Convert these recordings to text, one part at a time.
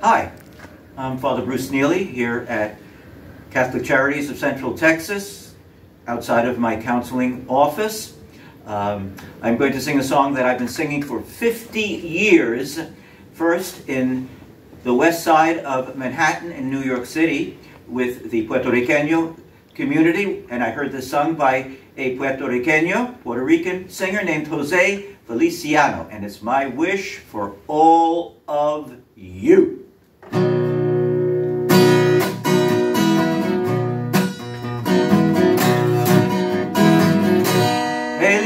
Hi, I'm Father Bruce Nieli here at Catholic Charities of Central Texas, outside of my counseling office. Um, I'm going to sing a song that I've been singing for 50 years, first in the west side of Manhattan in New York City with the Puerto Riqueño community, and I heard this sung by a Puerto Riqueño, Puerto Rican singer named Jose Feliciano, and it's my wish for all of you.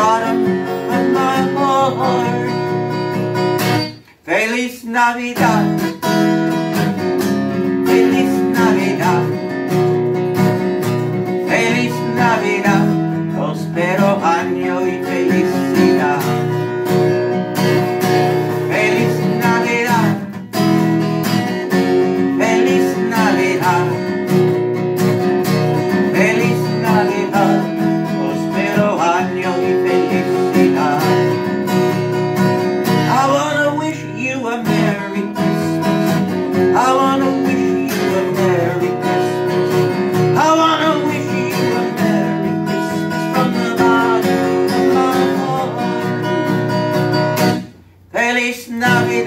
bottom of my heart. Feliz Navidad.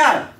not?